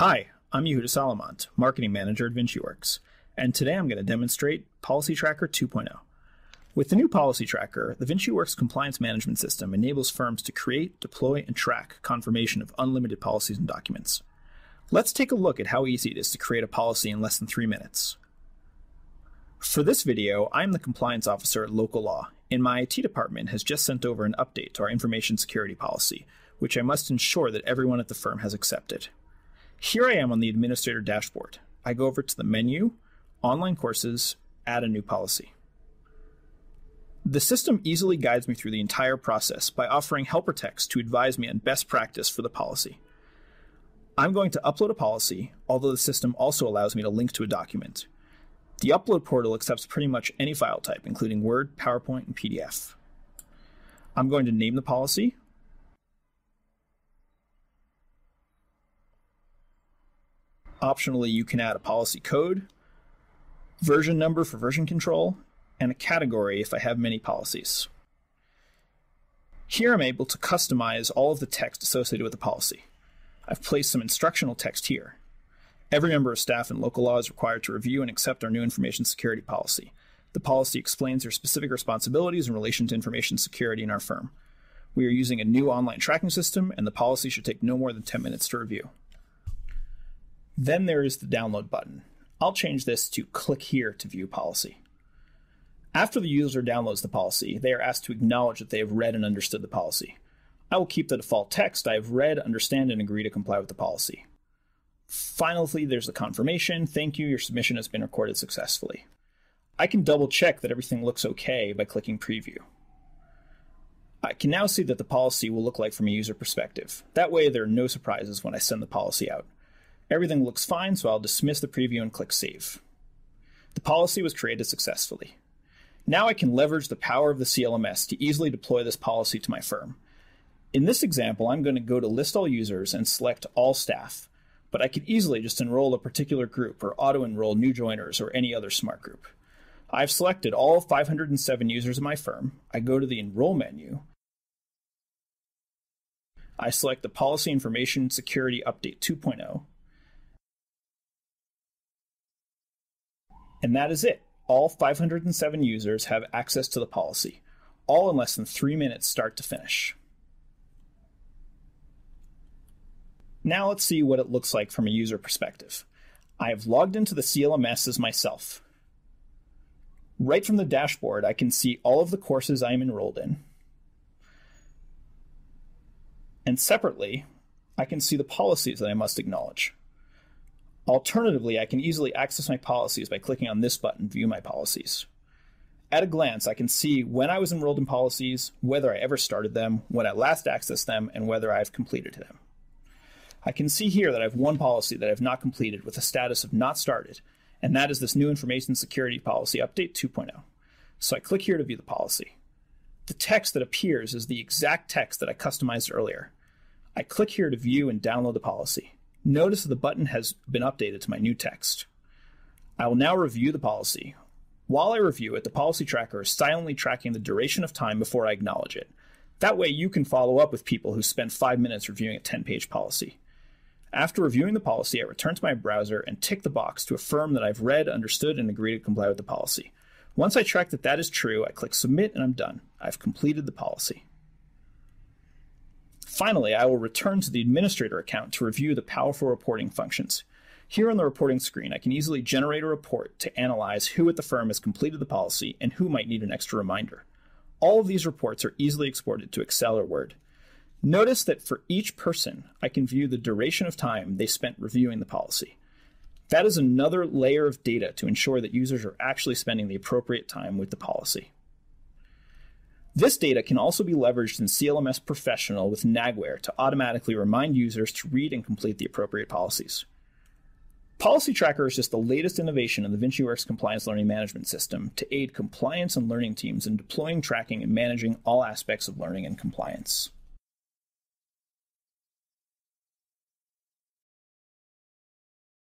Hi, I'm Yehuda Salamont, Marketing Manager at VinciWorks, and today I'm going to demonstrate Policy Tracker 2.0. With the new Policy Tracker, the VinciWorks compliance management system enables firms to create, deploy, and track confirmation of unlimited policies and documents. Let's take a look at how easy it is to create a policy in less than three minutes. For this video, I'm the compliance officer at Local Law, and my IT department has just sent over an update to our information security policy, which I must ensure that everyone at the firm has accepted. Here I am on the administrator dashboard. I go over to the menu, online courses, add a new policy. The system easily guides me through the entire process by offering helper text to advise me on best practice for the policy. I'm going to upload a policy, although the system also allows me to link to a document. The upload portal accepts pretty much any file type, including Word, PowerPoint, and PDF. I'm going to name the policy, Optionally, you can add a policy code, version number for version control, and a category if I have many policies. Here I'm able to customize all of the text associated with the policy. I've placed some instructional text here. Every member of staff in local law is required to review and accept our new information security policy. The policy explains their specific responsibilities in relation to information security in our firm. We are using a new online tracking system, and the policy should take no more than 10 minutes to review. Then there is the download button. I'll change this to click here to view policy. After the user downloads the policy, they are asked to acknowledge that they have read and understood the policy. I will keep the default text I have read, understand, and agree to comply with the policy. Finally, there's the confirmation. Thank you, your submission has been recorded successfully. I can double check that everything looks okay by clicking preview. I can now see that the policy will look like from a user perspective. That way, there are no surprises when I send the policy out. Everything looks fine, so I'll dismiss the preview and click Save. The policy was created successfully. Now I can leverage the power of the CLMS to easily deploy this policy to my firm. In this example, I'm going to go to List All Users and select All Staff, but I could easily just enroll a particular group or auto-enroll new joiners or any other smart group. I've selected all 507 users in my firm. I go to the Enroll menu. I select the Policy Information Security Update 2.0 And that is it. All 507 users have access to the policy, all in less than three minutes start to finish. Now let's see what it looks like from a user perspective. I have logged into the CLMS as myself. Right from the dashboard, I can see all of the courses I am enrolled in. And separately, I can see the policies that I must acknowledge. Alternatively, I can easily access my policies by clicking on this button, View My Policies. At a glance, I can see when I was enrolled in policies, whether I ever started them, when I last accessed them, and whether I've completed them. I can see here that I have one policy that I have not completed with a status of not started, and that is this new Information Security Policy Update 2.0. So I click here to view the policy. The text that appears is the exact text that I customized earlier. I click here to view and download the policy. Notice the button has been updated to my new text. I will now review the policy. While I review it, the policy tracker is silently tracking the duration of time before I acknowledge it. That way, you can follow up with people who spend five minutes reviewing a 10 page policy. After reviewing the policy, I return to my browser and tick the box to affirm that I've read, understood, and agreed to comply with the policy. Once I check that that is true, I click Submit and I'm done. I've completed the policy. Finally, I will return to the administrator account to review the powerful reporting functions. Here on the reporting screen, I can easily generate a report to analyze who at the firm has completed the policy and who might need an extra reminder. All of these reports are easily exported to Excel or Word. Notice that for each person, I can view the duration of time they spent reviewing the policy. That is another layer of data to ensure that users are actually spending the appropriate time with the policy. This data can also be leveraged in CLMS Professional with Nagware to automatically remind users to read and complete the appropriate policies. Policy Tracker is just the latest innovation in the VinciWorks compliance learning management system to aid compliance and learning teams in deploying, tracking, and managing all aspects of learning and compliance.